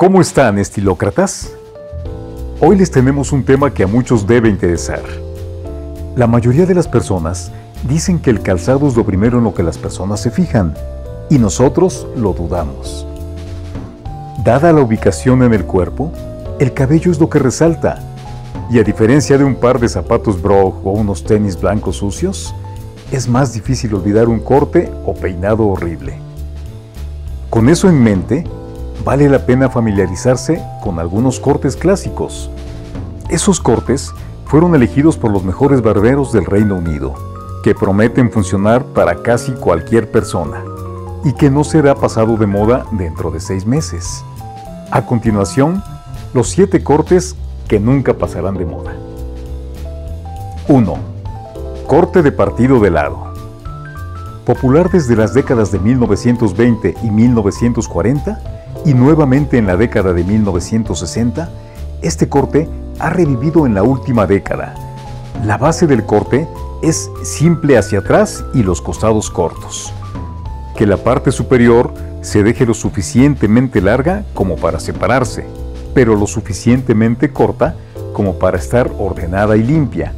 ¿Cómo están, estilócratas? Hoy les tenemos un tema que a muchos debe interesar. La mayoría de las personas dicen que el calzado es lo primero en lo que las personas se fijan, y nosotros lo dudamos. Dada la ubicación en el cuerpo, el cabello es lo que resalta, y a diferencia de un par de zapatos Brog o unos tenis blancos sucios, es más difícil olvidar un corte o peinado horrible. Con eso en mente, vale la pena familiarizarse con algunos cortes clásicos. Esos cortes fueron elegidos por los mejores barberos del Reino Unido, que prometen funcionar para casi cualquier persona y que no será pasado de moda dentro de seis meses. A continuación, los siete cortes que nunca pasarán de moda. 1. Corte de partido de lado. Popular desde las décadas de 1920 y 1940, y nuevamente en la década de 1960, este corte ha revivido en la última década. La base del corte es simple hacia atrás y los costados cortos. Que la parte superior se deje lo suficientemente larga como para separarse, pero lo suficientemente corta como para estar ordenada y limpia.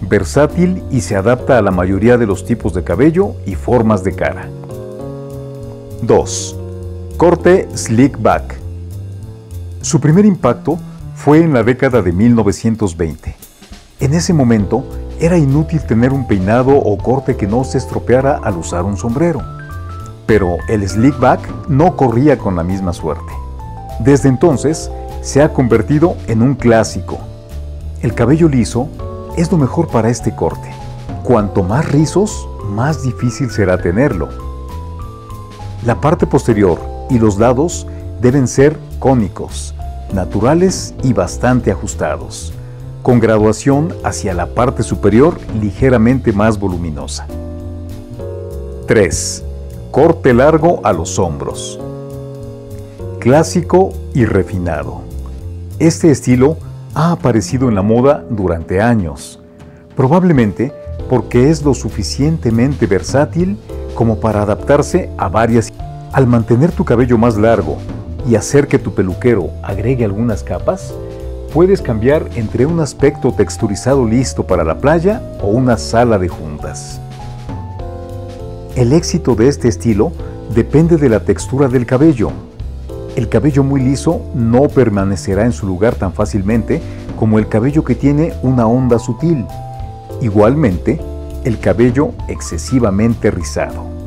Versátil y se adapta a la mayoría de los tipos de cabello y formas de cara. 2. Corte Slick Back. Su primer impacto fue en la década de 1920. En ese momento era inútil tener un peinado o corte que no se estropeara al usar un sombrero. Pero el slick back no corría con la misma suerte. Desde entonces se ha convertido en un clásico. El cabello liso es lo mejor para este corte. Cuanto más rizos, más difícil será tenerlo. La parte posterior y los lados deben ser cónicos, naturales y bastante ajustados, con graduación hacia la parte superior ligeramente más voluminosa. 3. Corte largo a los hombros. Clásico y refinado. Este estilo ha aparecido en la moda durante años, probablemente porque es lo suficientemente versátil como para adaptarse a varias al mantener tu cabello más largo y hacer que tu peluquero agregue algunas capas, puedes cambiar entre un aspecto texturizado listo para la playa o una sala de juntas. El éxito de este estilo depende de la textura del cabello. El cabello muy liso no permanecerá en su lugar tan fácilmente como el cabello que tiene una onda sutil. Igualmente, el cabello excesivamente rizado.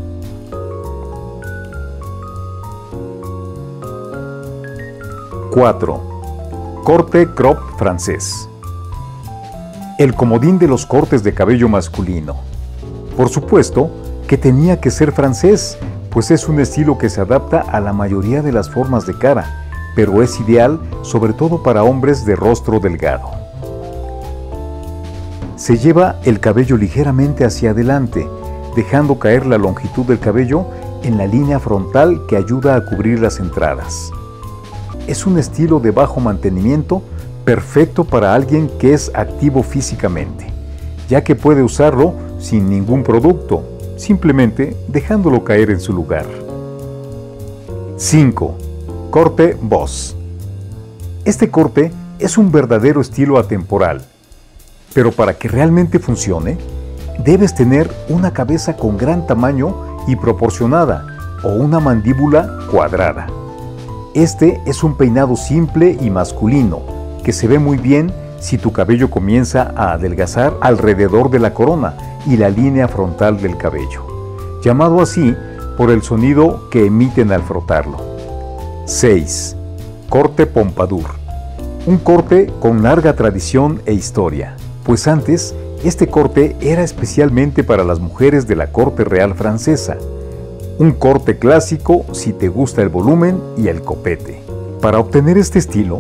4. Corte crop francés. El comodín de los cortes de cabello masculino. Por supuesto que tenía que ser francés, pues es un estilo que se adapta a la mayoría de las formas de cara, pero es ideal sobre todo para hombres de rostro delgado. Se lleva el cabello ligeramente hacia adelante, dejando caer la longitud del cabello en la línea frontal que ayuda a cubrir las entradas es un estilo de bajo mantenimiento perfecto para alguien que es activo físicamente, ya que puede usarlo sin ningún producto, simplemente dejándolo caer en su lugar. 5. Corte Boss. Este corte es un verdadero estilo atemporal, pero para que realmente funcione, debes tener una cabeza con gran tamaño y proporcionada o una mandíbula cuadrada. Este es un peinado simple y masculino, que se ve muy bien si tu cabello comienza a adelgazar alrededor de la corona y la línea frontal del cabello, llamado así por el sonido que emiten al frotarlo. 6. Corte Pompadour. Un corte con larga tradición e historia, pues antes este corte era especialmente para las mujeres de la corte real francesa, un corte clásico si te gusta el volumen y el copete. Para obtener este estilo,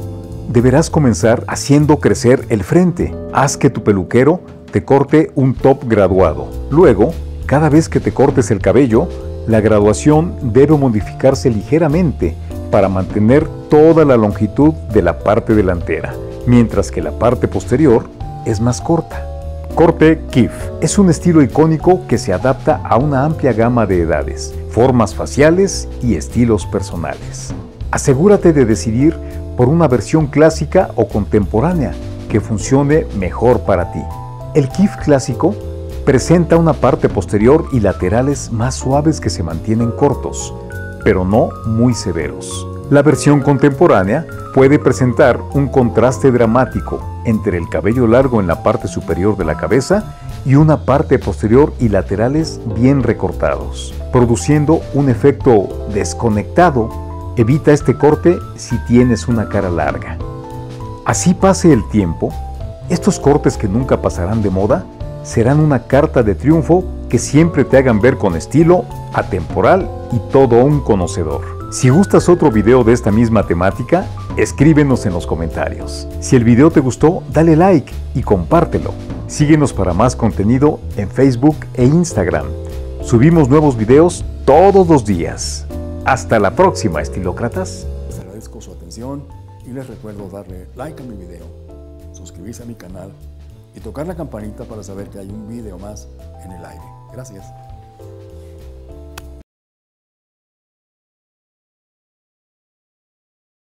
deberás comenzar haciendo crecer el frente. Haz que tu peluquero te corte un top graduado. Luego, cada vez que te cortes el cabello, la graduación debe modificarse ligeramente para mantener toda la longitud de la parte delantera, mientras que la parte posterior es más corta. Corte Kif es un estilo icónico que se adapta a una amplia gama de edades, formas faciales y estilos personales. Asegúrate de decidir por una versión clásica o contemporánea que funcione mejor para ti. El kif clásico presenta una parte posterior y laterales más suaves que se mantienen cortos, pero no muy severos. La versión contemporánea puede presentar un contraste dramático entre el cabello largo en la parte superior de la cabeza y una parte posterior y laterales bien recortados, produciendo un efecto desconectado. Evita este corte si tienes una cara larga. Así pase el tiempo, estos cortes que nunca pasarán de moda serán una carta de triunfo que siempre te hagan ver con estilo, atemporal y todo un conocedor. Si gustas otro video de esta misma temática, escríbenos en los comentarios. Si el video te gustó, dale like y compártelo. Síguenos para más contenido en Facebook e Instagram. Subimos nuevos videos todos los días. Hasta la próxima, estilócratas. Les agradezco su atención y les recuerdo darle like a mi video, suscribirse a mi canal y tocar la campanita para saber que hay un video más en el aire. Gracias.